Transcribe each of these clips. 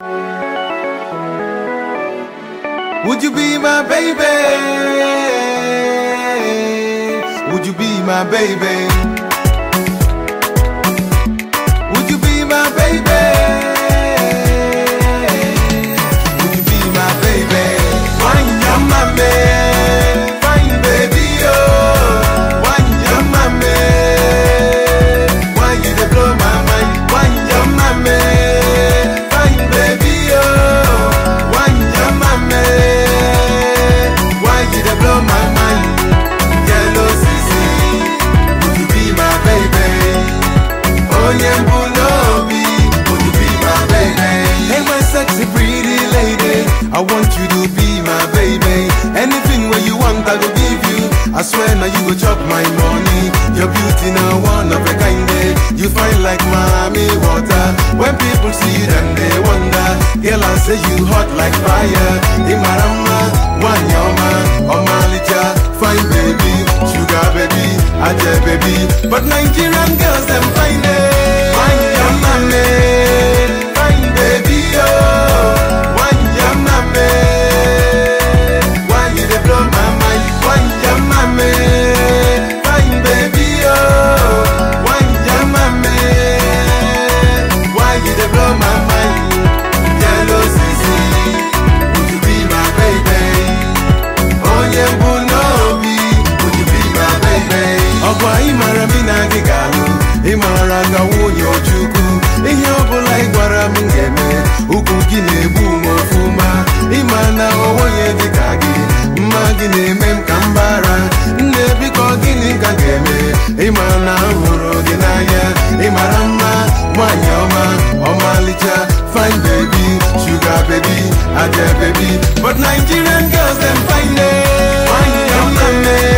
Would you be my baby? Would you be my baby? Would you be my baby? I want you to be my baby. Anything where you want, I will give you. I swear now you go chop my money. Your beauty now one of a kind. eh. You fine like Miami water. When people see you, then they wonder. Girl, I say you hot like fire. Imarama, Nwanyi Oma, Omalicha, fine baby, sugar baby, Aje baby. But Nigerian girls, them fine. eh. Nwanyi Oma, me, fine baby, aja baby. But Nigerian girls them fine eh. Wine your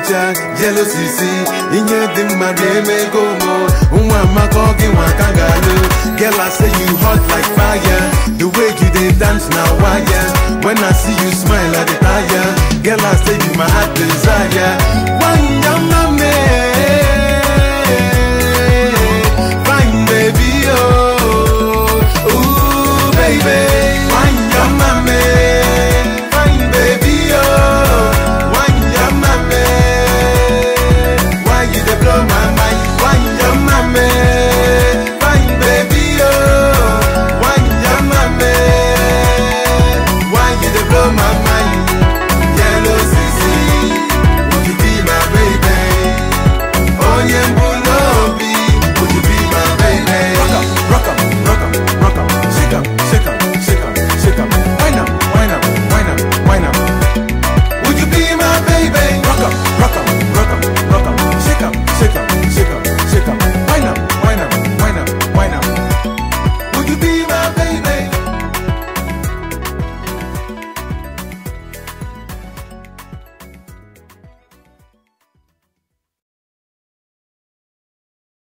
icha jelusisi inye dị mma na-eme ego mo nwa amaka my, nwa ka my kangaroo. girl I say you hot like fire the way you dey dance na yeah. when I see you smile I dey tire girl I say you my heart desire